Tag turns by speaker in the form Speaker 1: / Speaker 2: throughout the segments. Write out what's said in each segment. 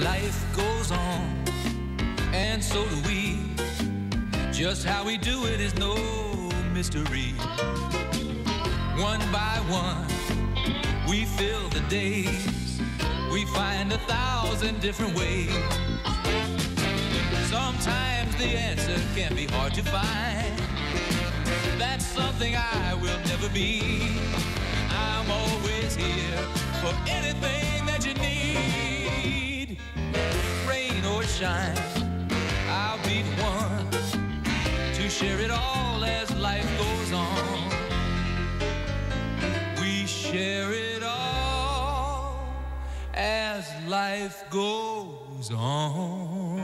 Speaker 1: Life goes on, and so do we. Just how we do it is no mystery. One by one, we fill the days. We find a thousand different ways. Sometimes the answer can be hard to find. That's something I will never be. I'm always here for anything that you need. Rain shine, I'll be the one to share it all as life goes on. We share it all as life goes on.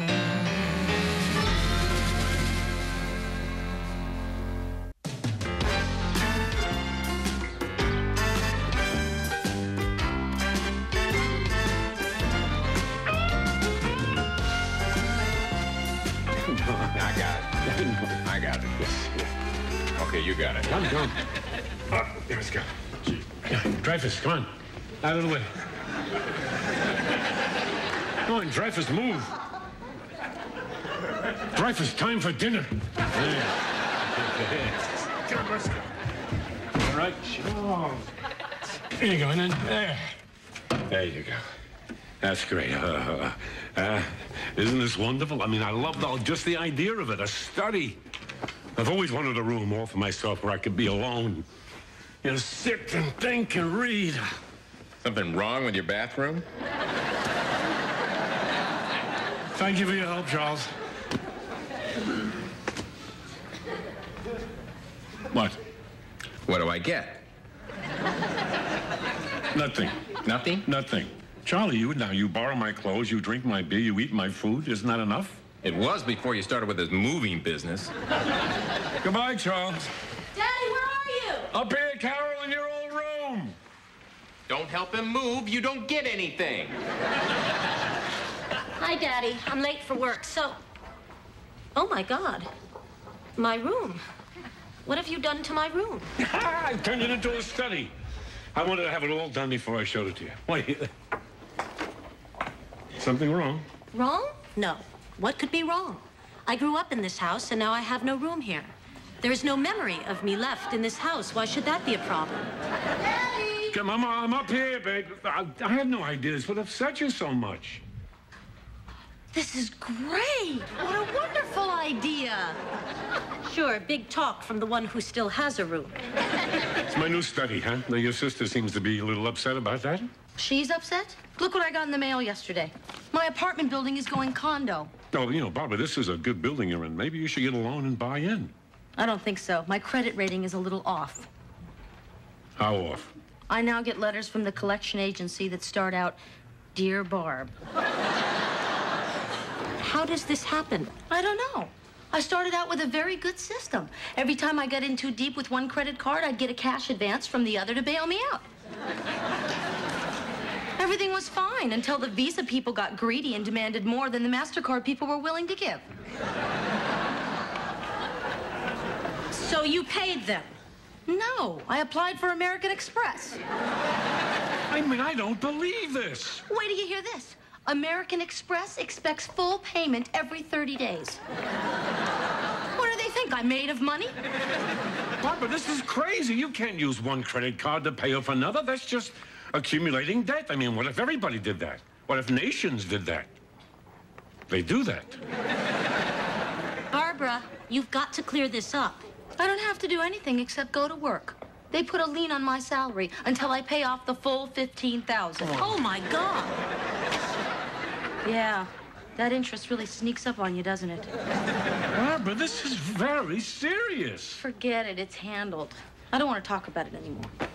Speaker 2: You got it.
Speaker 3: Come, come. Oh, we go. Dreyfus, come on. Out of the way. Come on, Dreyfus, move. Dreyfus, time for dinner. Come on, let's go. All right. Oh. Here you go, and then there. There you go. That's great. Uh, uh, isn't this wonderful? I mean, I love the, just the idea of it, a study. I've always wanted a room all for myself where I could be alone. You know, sit and think and read.
Speaker 2: Something wrong with your bathroom?
Speaker 3: Thank you for your help, Charles. What?
Speaker 2: What do I get?
Speaker 3: Nothing.
Speaker 2: Nothing?
Speaker 3: Nothing. Charlie, you now you borrow my clothes, you drink my beer, you eat my food. Isn't that enough?
Speaker 2: It was before you started with this moving business.
Speaker 3: Goodbye, Charles.
Speaker 4: Daddy, where are you?
Speaker 3: Up here, Carol, in your old room.
Speaker 2: Don't help him move, you don't get anything.
Speaker 4: Hi, Daddy. I'm late for work, so. Oh, my God. My room. What have you done to my room?
Speaker 3: I turned it into a study. I wanted to have it all done before I showed it to you. Wait. Something wrong?
Speaker 4: Wrong? No. What could be wrong? I grew up in this house, and now I have no room here. There is no memory of me left in this house. Why should that be a problem?
Speaker 3: Come on, I'm up here, babe. I, I had no idea this would upset you so much.
Speaker 4: This is great. What a wonderful idea. Sure, big talk from the one who still has a room.
Speaker 3: It's my new study, huh? Now, your sister seems to be a little upset about that.
Speaker 5: She's upset? Look what I got in the mail yesterday. My apartment building is going condo.
Speaker 3: Oh, you know, Barbara, this is a good building you're in. Maybe you should get a loan and buy in.
Speaker 5: I don't think so. My credit rating is a little off.
Speaker 3: How off?
Speaker 5: I now get letters from the collection agency that start out, Dear Barb.
Speaker 4: How does this happen?
Speaker 5: I don't know. I started out with a very good system. Every time I got in too deep with one credit card, I'd get a cash advance from the other to bail me out. Everything was fine until the Visa people got greedy and demanded more than the MasterCard people were willing to give.
Speaker 4: So you paid them?
Speaker 5: No, I applied for American Express.
Speaker 3: I mean, I don't believe this.
Speaker 5: Wait till you hear this. American Express expects full payment every 30 days. What do they think? I'm made of money?
Speaker 3: Barbara, this is crazy. You can't use one credit card to pay off another. That's just accumulating debt. I mean, what if everybody did that? What if nations did that? They do that.
Speaker 4: Barbara, you've got to clear this up.
Speaker 5: I don't have to do anything except go to work. They put a lien on my salary until I pay off the full 15000
Speaker 4: Oh, my God.
Speaker 5: Yeah, that interest really sneaks up on you, doesn't it?
Speaker 3: Ah, Barbara, this is very serious.
Speaker 5: Forget it, it's handled. I don't want to talk about it anymore.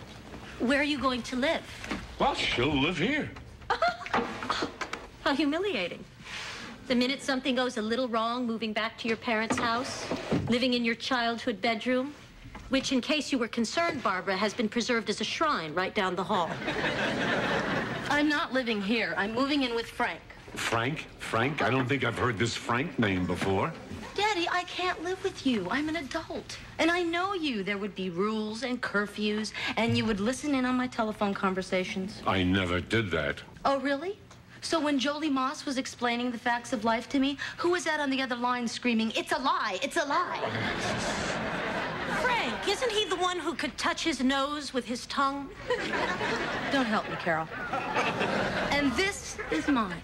Speaker 4: Where are you going to live?
Speaker 3: Well, she'll live here.
Speaker 4: Oh, how humiliating. The minute something goes a little wrong, moving back to your parents' house, living in your childhood bedroom, which, in case you were concerned, Barbara, has been preserved as a shrine right down the hall.
Speaker 5: I'm not living here. I'm moving in with Frank.
Speaker 3: Frank? Frank? I don't think I've heard this Frank name before.
Speaker 5: Daddy, I can't live with you. I'm an adult. And I know you. There would be rules and curfews, and you would listen in on my telephone conversations.
Speaker 3: I never did that.
Speaker 5: Oh, really? So when Jolie Moss was explaining the facts of life to me, who was that on the other line screaming, It's a lie, it's a lie?
Speaker 4: Frank, isn't he the one who could touch his nose with his tongue?
Speaker 5: Don't help me, Carol. And this is mine.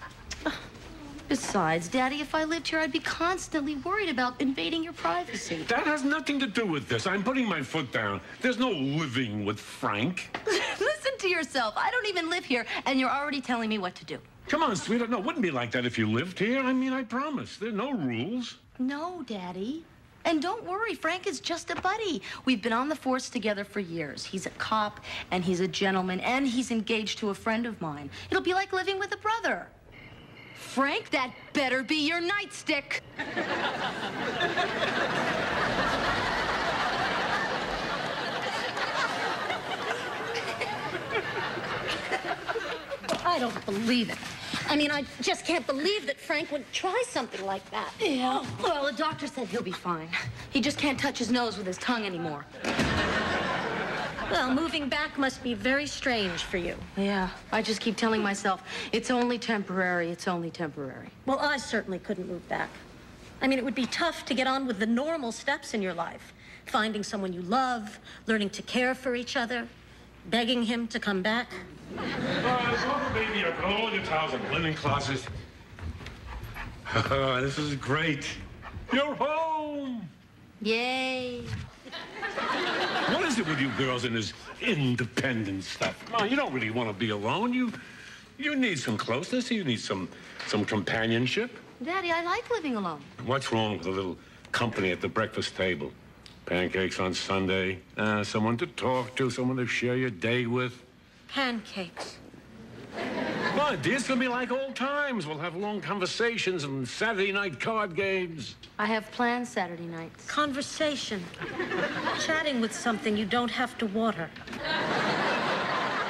Speaker 5: Besides, Daddy, if I lived here, I'd be constantly worried about invading your privacy.
Speaker 3: That has nothing to do with this. I'm putting my foot down. There's no living with Frank.
Speaker 5: Listen to yourself. I don't even live here, and you're already telling me what to do.
Speaker 3: Come on, sweetheart. No, it wouldn't be like that if you lived here. I mean, I promise. There are no rules.
Speaker 5: No, Daddy. And don't worry, Frank is just a buddy. We've been on the force together for years. He's a cop, and he's a gentleman, and he's engaged to a friend of mine. It'll be like living with a brother. Frank, that better be your nightstick.
Speaker 4: I don't believe it. I mean, I just can't believe that Frank would try something like that.
Speaker 5: Yeah. Well, the doctor said he'll be fine. He just can't touch his nose with his tongue anymore.
Speaker 4: Well, moving back must be very strange for you.
Speaker 5: Yeah, I just keep telling myself, it's only temporary, it's only temporary.
Speaker 4: Well, I certainly couldn't move back. I mean, it would be tough to get on with the normal steps in your life. Finding someone you love, learning to care for each other, begging him to come back.
Speaker 3: Uh, baby, I put all your towels in the linen closet. this is great. You're home.
Speaker 5: Yay.
Speaker 3: What is it with you girls and this independent stuff? Come on, you don't really want to be alone. You, you need some closeness. You need some, some companionship.
Speaker 5: Daddy, I like living alone.
Speaker 3: What's wrong with a little company at the breakfast table? Pancakes on Sunday, uh, someone to talk to, someone to share your day with.
Speaker 4: Pancakes.
Speaker 3: Come on, dear, it's gonna be like old times. We'll have long conversations and Saturday night card games.
Speaker 5: I have planned Saturday nights.
Speaker 4: Conversation. Chatting with something you don't have to water.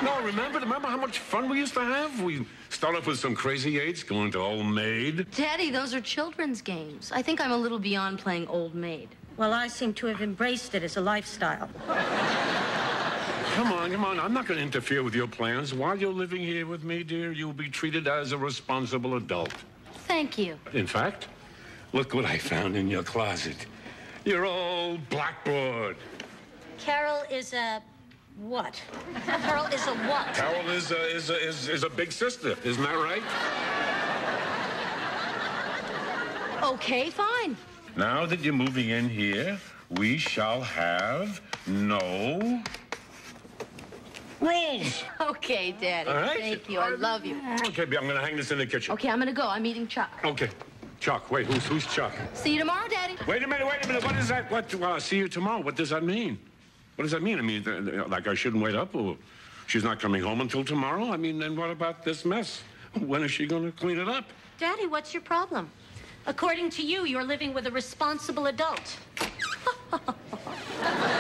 Speaker 3: No, remember? Remember how much fun we used to have? We start off with some crazy eights, going to Old Maid.
Speaker 5: Daddy, those are children's games. I think I'm a little beyond playing old maid.
Speaker 4: Well, I seem to have embraced it as a lifestyle.
Speaker 3: Come on, come on. I'm not going to interfere with your plans. While you're living here with me, dear, you'll be treated as a responsible adult.
Speaker 5: Thank you.
Speaker 3: In fact, look what I found in your closet. Your old blackboard.
Speaker 4: Carol is a what? Carol is a what?
Speaker 3: Carol is a, is a, is, is a big sister. Isn't that right?
Speaker 5: Okay, fine.
Speaker 3: Now that you're moving in here, we shall have no rules.
Speaker 5: Okay, Daddy.
Speaker 3: All right.
Speaker 5: Thank you. I love you.
Speaker 3: Okay, I'm going to hang this in the kitchen.
Speaker 5: Okay, I'm gonna go. I'm meeting Chuck.
Speaker 3: Okay. Chuck, wait, who's, who's Chuck?
Speaker 5: See you tomorrow, Daddy.
Speaker 3: Wait a minute, wait a minute. What is that? What? Uh, see you tomorrow. What does that mean? What does that mean? I mean, like I shouldn't wait up, or she's not coming home until tomorrow? I mean, then what about this mess? When is she going to clean it up?
Speaker 4: Daddy, what's your problem? According to you, you're living with a responsible adult.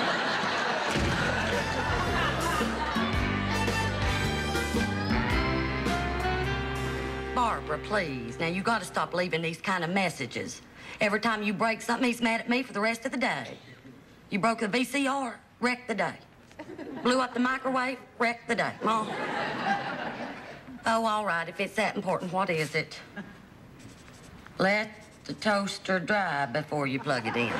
Speaker 6: Barbara, please. Now, you gotta stop leaving these kind of messages. Every time you break something, he's mad at me for the rest of the day. You broke the VCR, wrecked the day. Blew up the microwave, wrecked the day. Mom. Oh, all right, if it's that important, what is it? Let the toaster dry before you plug it in.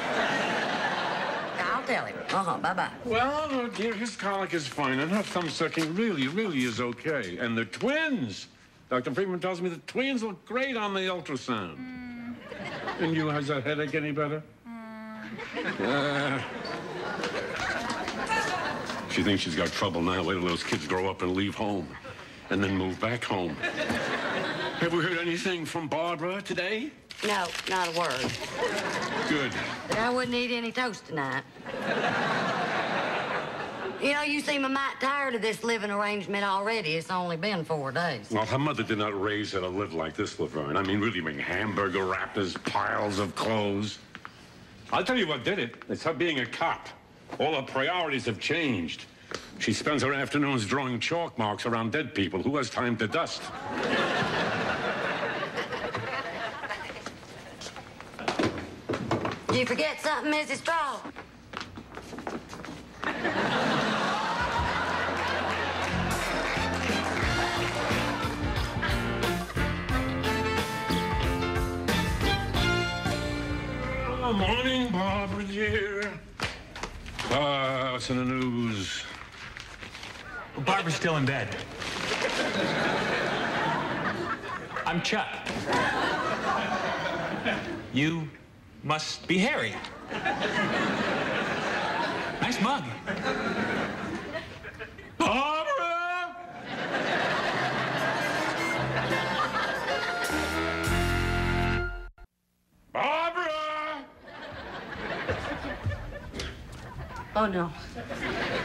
Speaker 6: I'll tell him. Uh-huh, bye-bye.
Speaker 3: Well, dear, his colic is fine, and her thumb sucking really, really is okay. And the twins. Dr. Friedman tells me the twins look great on the ultrasound. And you, has that headache any better? Uh, she thinks she's got trouble now. Wait till those kids grow up and leave home. And then move back home. Have we heard anything from Barbara today?
Speaker 6: No, not a word.
Speaker 3: Good.
Speaker 6: But I wouldn't eat any toast tonight. You know, you seem a mite tired of this living arrangement already. It's only been four days.
Speaker 3: Well, her mother did not raise her to live like this, Laverne. I mean, really, mean, hamburger wrappers, piles of clothes. I'll tell you what did it. It's her being a cop. All her priorities have changed. She spends her afternoons drawing chalk marks around dead people. Who has time to dust?
Speaker 6: Did you forget something, Mrs. Straw?
Speaker 3: Here. Uh, what's in the news?
Speaker 7: Well, Barbara's still in bed. I'm Chuck. You must be Harry. Nice mug.
Speaker 5: Oh, no.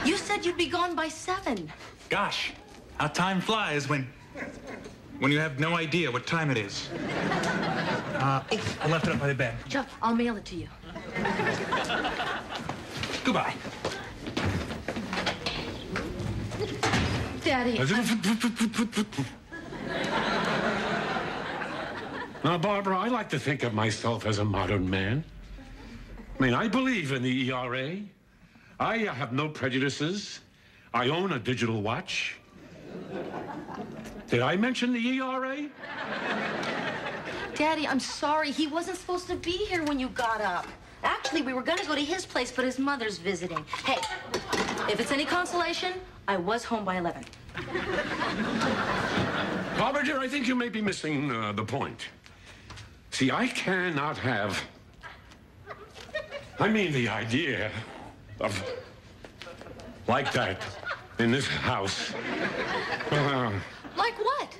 Speaker 5: You said you'd be gone by seven.
Speaker 7: Gosh, how time flies when when you have no idea what time it is. Uh, oh, I left it up by the bed.
Speaker 5: Chuck, I'll mail it to you.
Speaker 7: Goodbye.
Speaker 5: Daddy,
Speaker 3: Now, Barbara, I like to think of myself as a modern man. I mean, I believe in the ERA. I have no prejudices. I own a digital watch. Did I mention the ERA?
Speaker 5: Daddy, I'm sorry. He wasn't supposed to be here when you got up. Actually, we were going to go to his place, but his mother's visiting. Hey, if it's any consolation, I was home by 11.
Speaker 3: Barbara, dear, I think you may be missing uh, the point. See, I cannot have. I mean, the idea. like that in this house.
Speaker 5: Like what?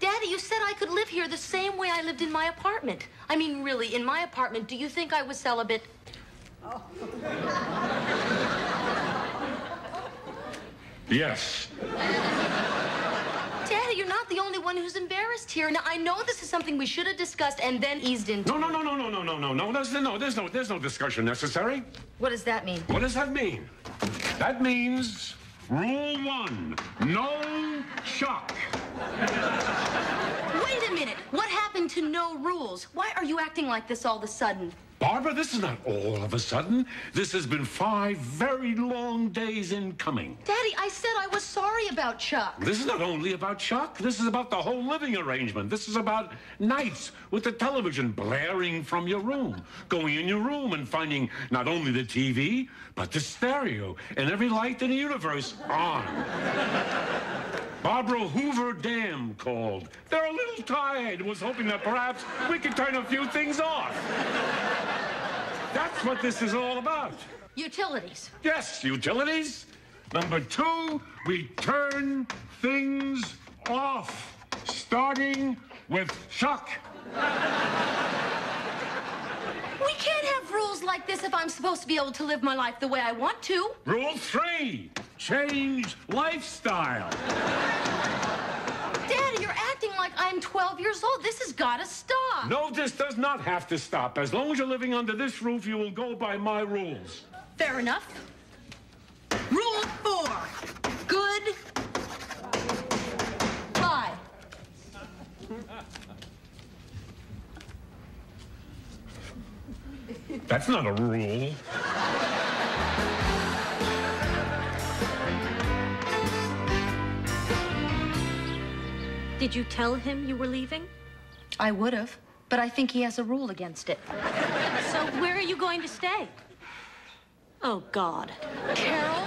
Speaker 5: Daddy, you said I could live here the same way I lived in my apartment. I mean, really, in my apartment, do you think I was celibate?
Speaker 3: yes.
Speaker 5: Not the only one who's embarrassed here. Now, I know this is something we should have discussed and then eased into.
Speaker 3: No, no, no, no, no, no, no, no, no. There's no, there's no, there's no discussion necessary.
Speaker 5: What does that mean?
Speaker 3: What does that mean? That means rule one: no Chuck.
Speaker 5: Wait a minute. What happened to no rules? Why are you acting like this all of a sudden?
Speaker 3: Barbara, this is not all of a sudden. This has been five very long days in coming.
Speaker 5: Daddy, I said I was sorry about Chuck.
Speaker 3: This is not only about Chuck. This is about the whole living arrangement. This is about nights with the television blaring from your room, going in your room and finding not only the TV, but the stereo and every light in the universe on. Barbara Hoover Dam called. They're a little tired. Was hoping that perhaps we could turn a few things off. That's what this is all about.
Speaker 5: Utilities.
Speaker 3: Yes, utilities. Number two, we turn things off, starting with Chuck.
Speaker 5: We can't have rules like this if I'm supposed to be able to live my life the way I want to.
Speaker 3: Rule three, change lifestyle.
Speaker 5: Daddy, you're acting like I'm 12 years old. This has got to stop.
Speaker 3: No, this does not have to stop. As long as you're living under this roof, you will go by my rules.
Speaker 5: Fair enough. Rule four. Good. Bye.
Speaker 3: That's not a rule.
Speaker 4: Did you tell him you were leaving?
Speaker 5: I would have, but I think he has a rule against it.
Speaker 4: So where are you going to stay? Oh, God.
Speaker 5: Carol,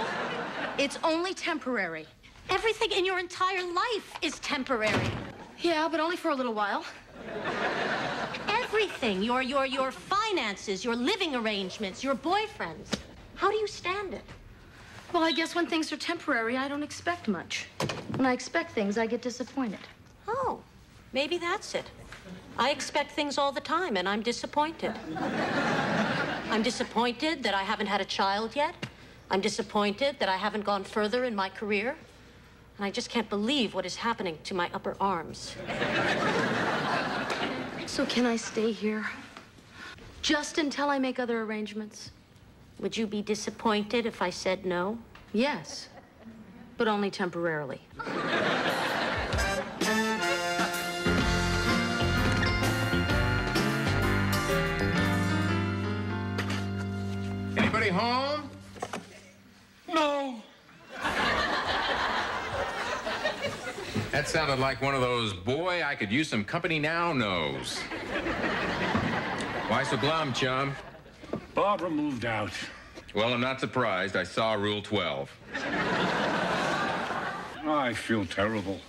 Speaker 5: it's only temporary.
Speaker 4: Everything in your entire life is temporary.
Speaker 5: Yeah, but only for a little while.
Speaker 4: Everything. Your, your, your finances, your living arrangements, your boyfriends. How do you stand it?
Speaker 5: Well, I guess when things are temporary, I don't expect much. When I expect things, I get disappointed.
Speaker 4: Oh, maybe that's it. I expect things all the time, and I'm disappointed. I'm disappointed that I haven't had a child yet. I'm disappointed that I haven't gone further in my career. And I just can't believe what is happening to my upper arms.
Speaker 5: So can I stay here? Just until I make other arrangements?
Speaker 4: Would you be disappointed if I said no?
Speaker 5: Yes, but only temporarily.
Speaker 2: Home?
Speaker 3: No.
Speaker 2: That sounded like one of those, boy, I could use some company now knows. Why so glum, chum?
Speaker 3: Barbara moved out.
Speaker 2: Well, I'm not surprised. I saw Rule 12.
Speaker 3: I feel terrible.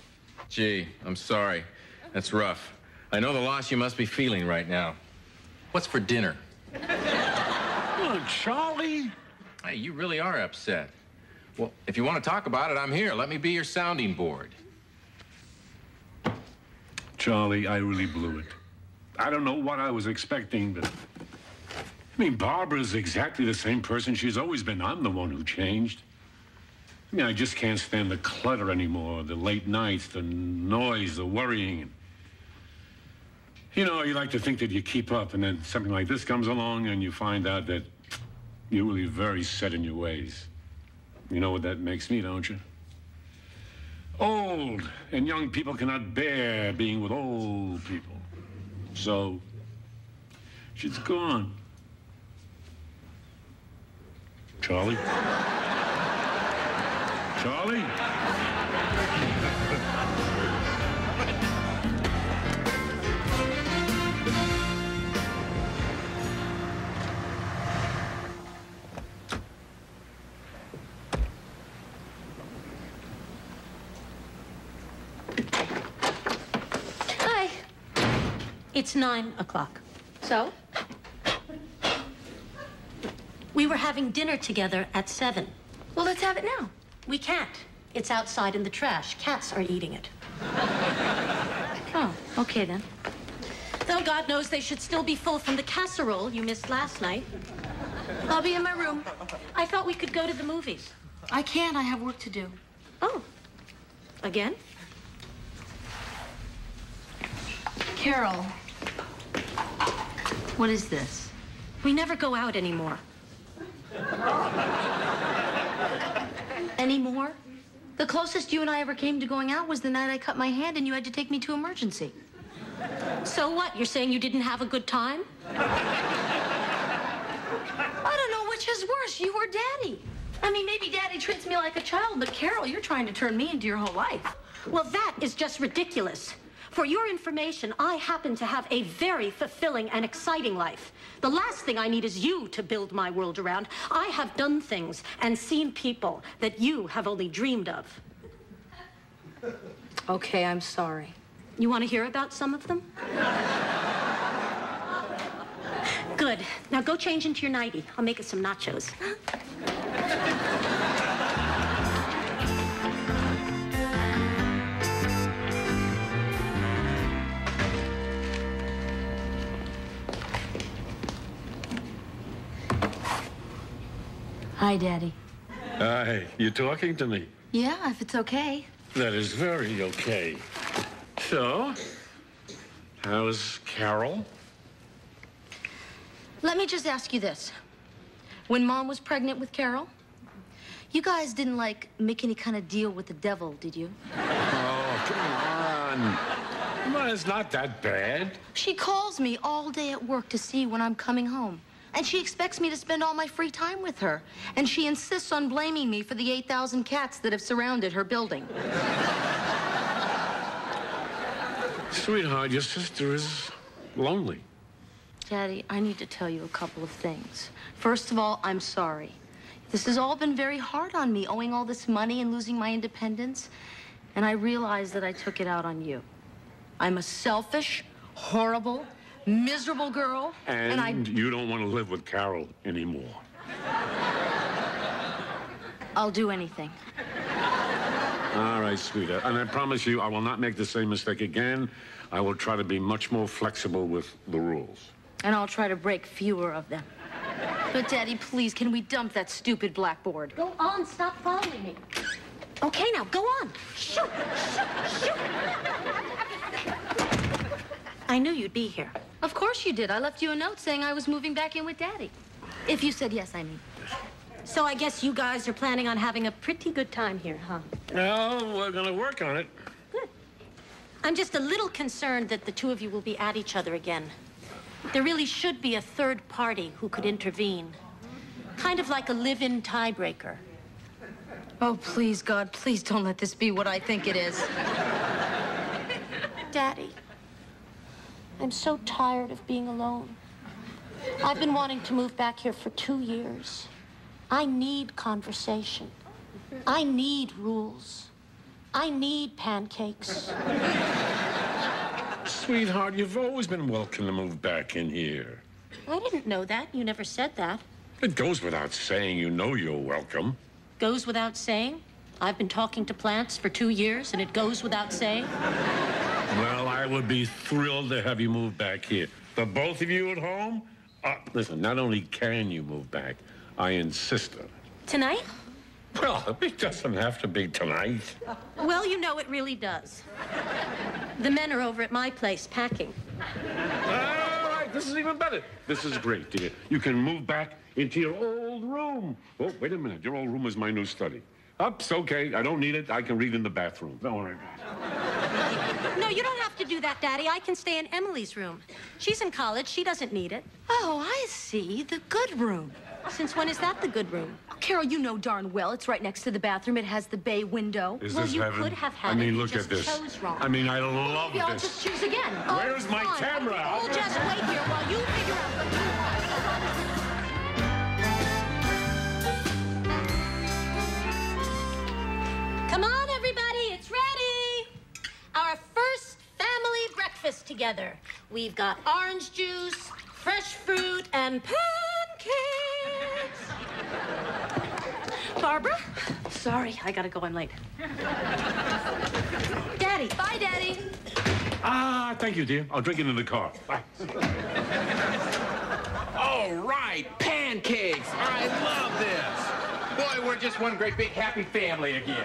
Speaker 2: Gee, I'm sorry. That's rough. I know the loss you must be feeling right now. What's for dinner?
Speaker 3: Oh, Charlie.
Speaker 2: Hey, you really are upset. Well, if you want to talk about it, I'm here. Let me be your sounding board.
Speaker 3: Charlie, I really blew it. I don't know what I was expecting, but. I mean, Barbara's exactly the same person she's always been. I'm the one who changed. I mean, I just can't stand the clutter anymore the late nights, the noise, the worrying. You know, you like to think that you keep up, and then something like this comes along, and you find out that you're really very set in your ways. You know what that makes me, don't you? Old, and young people cannot bear being with old people. So, she's gone. Charlie? Charlie?
Speaker 4: It's nine o'clock. So? We were having dinner together at seven.
Speaker 5: Well, let's have it now.
Speaker 4: We can't. It's outside in the trash. Cats are eating it.
Speaker 5: Oh, okay then.
Speaker 4: Though God knows they should still be full from the casserole you missed last night.
Speaker 5: I'll be in my room.
Speaker 4: I thought we could go to the movies.
Speaker 5: I can't. I have work to do.
Speaker 4: Oh. Again?
Speaker 5: Carol. What is this?
Speaker 4: We never go out anymore.
Speaker 5: Anymore? The closest you and I ever came to going out was the night I cut my hand and you had to take me to emergency.
Speaker 4: So what? You're saying you didn't have a good time?
Speaker 5: I don't know which is worse, you or Daddy. I mean, maybe Daddy treats me like a child, but Carol, you're trying to turn me into your whole life.
Speaker 4: Well, that is just ridiculous. For your information, I happen to have a very fulfilling and exciting life. The last thing I need is you to build my world around. I have done things and seen people that you have only dreamed of.
Speaker 5: Okay, I'm sorry.
Speaker 4: You want to hear about some of them? Good. Now go change into your nightie. I'll make us some nachos.
Speaker 5: Hi, Daddy.
Speaker 3: Hi, you talking to me?
Speaker 5: Yeah, if it's okay.
Speaker 3: That is very okay. So, how's Carol?
Speaker 5: Let me just ask you this. When Mom was pregnant with Carol, you guys didn't, like, make any kind of deal with the devil, did you?
Speaker 3: Oh, come on. Well, it's not that bad.
Speaker 5: She calls me all day at work to see when I'm coming home. And she expects me to spend all my free time with her. And she insists on blaming me for the 8,000 cats that have surrounded her building.
Speaker 3: Sweetheart, your sister is lonely.
Speaker 5: Daddy, I need to tell you a couple of things. First of all, I'm sorry. This has all been very hard on me, owing all this money and losing my independence. And I realize that I took it out on you. I'm a selfish, horrible, miserable girl.
Speaker 3: And,
Speaker 5: I.
Speaker 3: you don't want to live with Carol anymore.
Speaker 5: I'll do anything.
Speaker 3: All right, sweetheart. And I promise you, I will not make the same mistake again. I will try to be much more flexible with the rules.
Speaker 5: And I'll try to break fewer of them. But, Daddy, please, can we dump that stupid blackboard?
Speaker 4: Go on, stop following me. Okay, now go on. Shoot, shoot, shoot. I knew you'd be here.
Speaker 5: Of course you did. I left you a note saying I was moving back in with Daddy. If you said yes, I mean.
Speaker 4: So I guess you guys are planning on having a pretty good time here, huh?
Speaker 3: Well, we're going to work on it. Good.
Speaker 4: I'm just a little concerned that the two of you will be at each other again. There really should be a third party who could intervene. Kind of like a live-in tiebreaker.
Speaker 5: Oh, please, God, please don't let this be what I think it is.
Speaker 4: Daddy, I'm so tired of being alone. I've been wanting to move back here for two years. I need conversation. I need rules. I need pancakes.
Speaker 3: Sweetheart, you've always been welcome to move back in here.
Speaker 4: I didn't know that. You never said that.
Speaker 3: It goes without saying you know you're welcome.
Speaker 4: Goes without saying. I've been talking to plants for two years, and it goes without saying.
Speaker 3: Well, I would be thrilled to have you move back here. The both of you at home? Uh, listen, not only can you move back, I insist on it.
Speaker 4: Tonight?
Speaker 3: Well, it doesn't have to be tonight.
Speaker 4: Well, you know it really does. The men are over at my place packing.
Speaker 3: All right, this is even better. This is great, dear. You can move back into your old room. Oh, wait a minute. Your old room is my new study. Up's okay. I don't need it. I can read in the bathroom. Don't worry about it.
Speaker 4: No, you don't have to do that, Daddy. I can stay in Emily's room. She's in college. She doesn't need it.
Speaker 5: Oh, I see. The good room.
Speaker 4: Since when is that the good room?
Speaker 5: Oh, Carol, you know darn well it's right next to the bathroom. It has the bay window.
Speaker 3: Is
Speaker 4: well,
Speaker 3: this
Speaker 4: you
Speaker 3: heaven?
Speaker 4: could have had
Speaker 3: I mean,
Speaker 4: it.
Speaker 3: Look
Speaker 4: just
Speaker 3: at this.
Speaker 4: chose wrong.
Speaker 3: I mean, I love
Speaker 5: Maybe I'll
Speaker 3: this.
Speaker 5: just choose again.
Speaker 3: Oh, Where's my
Speaker 5: fine.
Speaker 3: camera?
Speaker 4: We'll just wait here while you figure out what you want. Come on, everybody, it's ready. Our first family breakfast together. We've got orange juice, fresh fruit, and pancakes. Barbara? Sorry, I gotta go. I'm late. Daddy. Bye, Daddy.
Speaker 3: Ah, thank you, dear. I'll drink it in the car. Bye.
Speaker 2: All right, pancakes. I love this. Boy, we're just one great big happy family again.